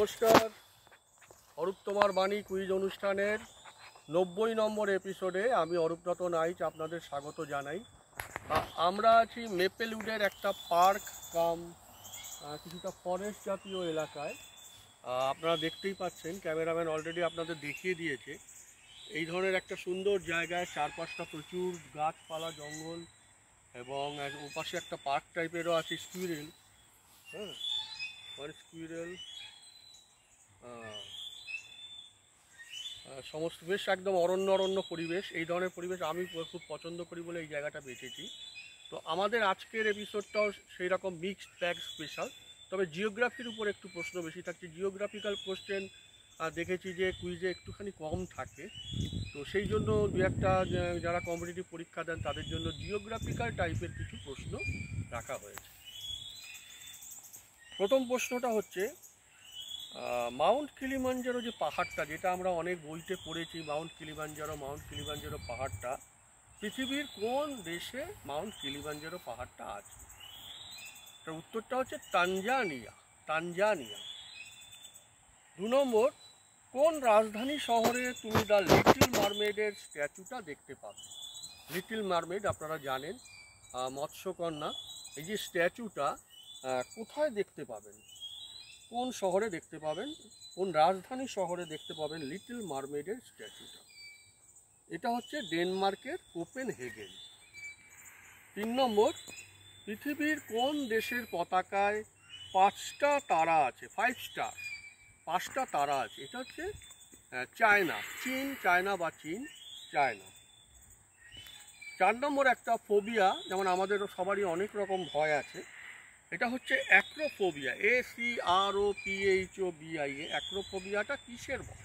নমস্কার। অরূপ তোমার বাণী কুইজ অনুষ্ঠানের নব্বই নম্বর এপিসোডে আমি অরূপরত নাইচ আপনাদের স্বাগত জানাই। আমরা আছি মেপেলউডের একটা পার্ক কাম কিছুটা ফরেস্ট জাতীয় এলাকায়। আপনারা দেখতেই পাচ্ছেন, ক্যামেরাম্যান অলরেডি আপনাদের দেখিয়ে দিয়েছে। এই ধরনের একটা সুন্দর জায়গায় চারপাশটা প্রচুর গাছপালা, জঙ্গল এবং ওপাশে একটা পার্ক টাইপেরও আছে স্কুইরেল। হ্যাঁ স্কুইরেল সমস্ত বেশ একদম অরণ্য অরণ্য পরিবেশ। এই ধরনের পরিবেশ আমি খুব পছন্দ করি বলে এই জায়গাটা বেঁচেছি। তো আমাদের আজকের এপিসোডটাও সেই রকম মিক্সড ব্যাগ স্পেশাল তবে জিওগ্রাফির উপর একটু প্রশ্ন বেশি থাকছে। জিওগ্রাফিক্যাল কোশ্চেন দেখেছি যে কুইজে একটুখানি কম থাকে। তো সেই জন্য দু একটা যারা কম্পিটিটিভ পরীক্ষা দেন তাদের জন্য জিওগ্রাফিক্যাল টাইপের কিছু প্রশ্ন রাখা হয়েছে। প্রথম প্রশ্নটা হচ্ছে মাউন্ট কিলিমাঞ্জারো যে পাহাড়টা, যেটা আমরা অনেক বইতে পড়েছি, মাউন্ট কিলিমাঞ্জারো মাউন্ট কিলিমাঞ্জারো পাহাড়টা, পৃথিবীর কোন দেশে মাউন্ট কিলিমাঞ্জারো পাহাড়টা আছে? তার উত্তরটা হচ্ছে তানজানিয়া তানজানিয়া। দু নম্বর, কোন রাজধানী শহরে তুমি দ্য লিটল মারমেডের স্ট্যাচুটা দেখতে পাবে? লিটল মারমেড আপনারা জানেন মৎস্যকন্যা, এই যে স্ট্যাচুটা কোথায় দেখতে পাবেন? কোন শহরে দেখতে পাবেন? কোন রাজধানী শহরে দেখতে পাবেন লিটল মারমেডের স্ট্যাচুটা? এটা হচ্ছে ডেনমার্কের কোপেন হেগেন তিন নম্বর, পৃথিবীর কোন দেশের পতাকায় পাঁচটা তারা আছে? ফাইভ স্টার পাঁচটা তারা আছে। এটা হচ্ছে চায়না। চীন, চায়না বা চীন, চায়না। চার নম্বর একটা ফোবিয়া যেমন আমাদের সবারই অনেক রকম ভয় আছে। এটা হচ্ছে acrophobia A C R O P H O B I A অ্যাক্রোফোবিয়াটা কিসের ভয়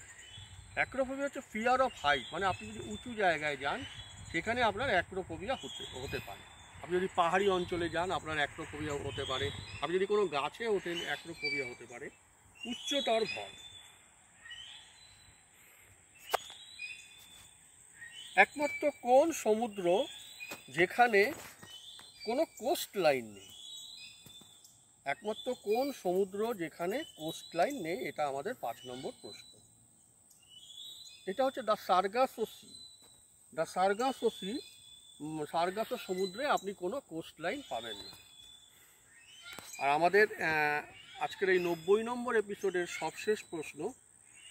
অ্যাক্রোফোবিয়া হচ্ছে ফিয়ার অফ হাইট মানে আপনি যদি উঁচু জায়গায় যান, সেখানে আপনার অ্যাক্রোফোবিয়া হতে হতে পারে। আপনি যদি পাহাড়ি অঞ্চলে যান, আপনার অ্যাক্রোফোবিয়া হতে পারে। আপনি যদি কোনো গাছে ওঠেন, অ্যাক্রোফোবিয়া হতে পারে। উচ্চতার ভয় একমাত্র কোন সমুদ্র যেখানে কোনো কোস্ট লাইন নেই? একমাত্র কোন সমুদ্র যেখানে কোস্ট লাইন নেই, এটা আমাদের পাঁচ নম্বর প্রশ্ন। এটা হচ্ছে the Sargasso sea the Sargasso sea Sargasso সমুদ্রে আপনি কোনো কোস্ট লাইন পাবেন না। আর আমাদের আজকের এই নব্বই নম্বর এপিসোডের সবশেষ প্রশ্ন,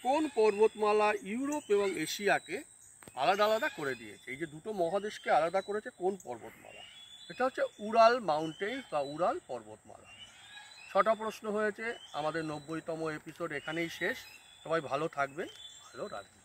কোন পর্বতমালা ইউরোপ এবং এশিয়াকে আলাদা আলাদা করে দিয়েছে? এই যে দুটো মহাদেশকে আলাদা করেছে কোন পর্বতমালা? এটা হচ্ছে উড়াল মাউন্টেন বা উড়াল পর্বতমালা। ছটা প্রশ্ন হয়েছে আমাদের নব্বইতম এপিসোড এখানেই শেষ। সবাই ভালো থাকবেন ভালো রাখবেন।